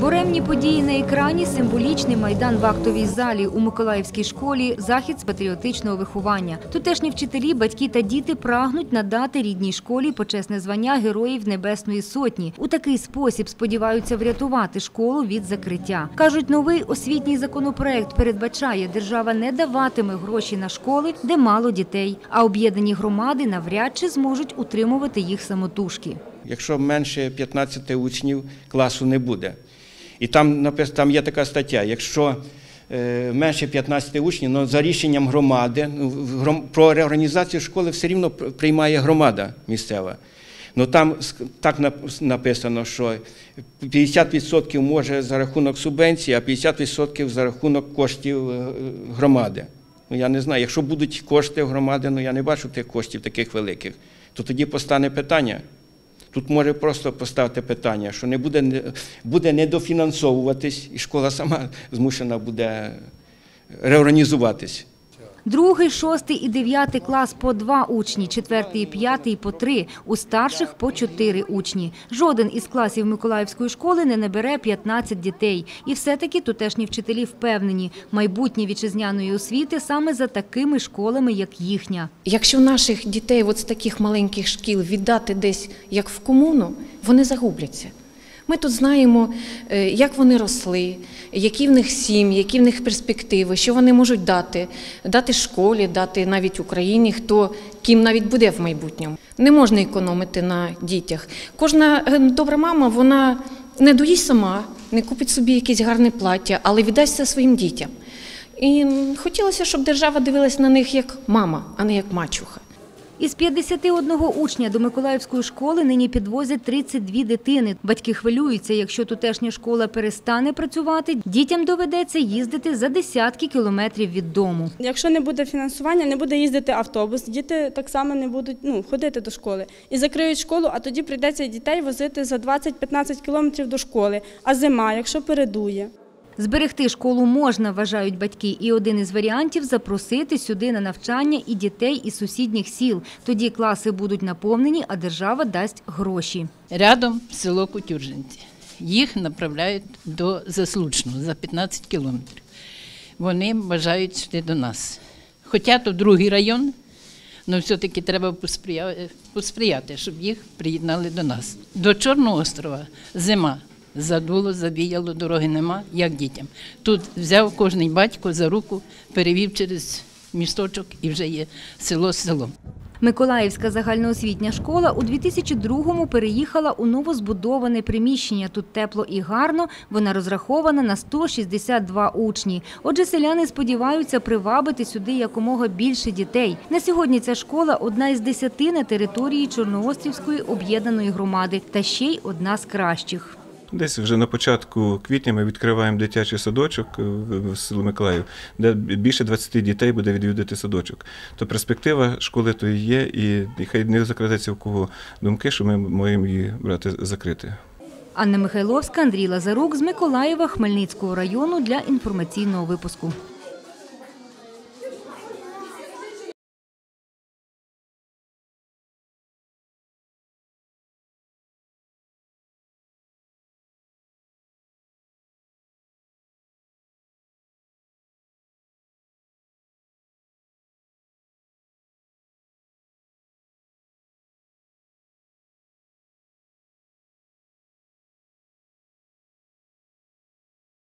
Буремні події на екрані, символічний майдан в актовій залі у Миколаївській школі, захід з патріотичного виховання. Тутешні вчителі, батьки та діти прагнуть надати рідній школі почесне звання Героїв Небесної Сотні. У такий спосіб сподіваються врятувати школу від закриття. Кажуть, новий освітній законопроект передбачає, держава не даватиме гроші на школи, де мало дітей, а об'єднані громади навряд чи зможуть утримувати їх самотужки. Якщо менше 15 учнів класу не буде. І там там є така стаття, якщо е, менше 15 учнів, ну, за рішенням громади, ну, про реорганізацію школи все рівно приймає громада місцева. Ну там так написано, що 50% може за рахунок субвенції, а 50% за рахунок коштів е, громади. Ну я не знаю, якщо будуть кошти громади, ну я не бачу тих коштів таких великих, то тоді постане питання. Тут може просто поставити питання, що не буде, буде недофінансовуватись, і школа сама змушена буде реорганізуватись. Другий, шостий і дев'ятий клас по два учні, четвертий і п'ятий по три, у старших по чотири учні. Жоден із класів Миколаївської школи не набере 15 дітей. І все-таки тутешні вчителі впевнені, майбутнє вітчизняної освіти саме за такими школами, як їхня. Якщо наших дітей от з таких маленьких шкіл віддати десь як в комуну, вони загубляться. Ми тут знаємо, е, як вони росли, які в них сім'ї, які в них перспективи, що вони можуть дати, дати школі, дати навіть Україні, хто ким навіть буде в майбутньому. Не можна економити на дітях. Кожна е, добра мама, вона не доїсть сама, не купить собі якесь гарне плаття, але віддасть це своїм дітям. І хотілося, щоб держава дивилась на них як мама, а не як мачуха. Із 51 учня до Миколаївської школи нині підвозять 32 дитини. Батьки хвилюються, якщо тутешня школа перестане працювати, дітям доведеться їздити за десятки кілометрів від дому. Якщо не буде фінансування, не буде їздити автобус, діти так само не будуть ну, ходити до школи. І закриють школу, а тоді прийдеться дітей возити за 20-15 кілометрів до школи. А зима, якщо передує. Зберегти школу можна, вважають батьки, і один із варіантів запросити сюди на навчання і дітей із сусідніх сіл. Тоді класи будуть наповнені, а держава дасть гроші. Рядом село Кутюржинці. Їх направляють до Заслучного за 15 кілометрів. Вони бажають сюди до нас. Хоча то другий район, але все-таки треба посприяти, щоб їх приєднали до нас. До Чорного острова зима. Задуло, завіяло, дороги нема, як дітям. Тут взяв кожний батько за руку, перевів через місточок і вже є село з селом. Миколаївська загальноосвітня школа у 2002-му переїхала у новозбудоване приміщення. Тут тепло і гарно. Вона розрахована на 162 учні. Отже, селяни сподіваються привабити сюди якомога більше дітей. На сьогодні ця школа одна із десяти на території Чорноострівської об'єднаної громади та ще й одна з кращих. Десь вже на початку квітня ми відкриваємо дитячий садочок е, в село Миколаїв, де більше 20 дітей буде відвідати садочок. То перспектива школи то є, і хай не закрадеться в кого думки, що ми маємо її брати закрити. Анна Михайловська, Андрій Лазарук з Миколаєва Хмельницького району для інформаційного випуску.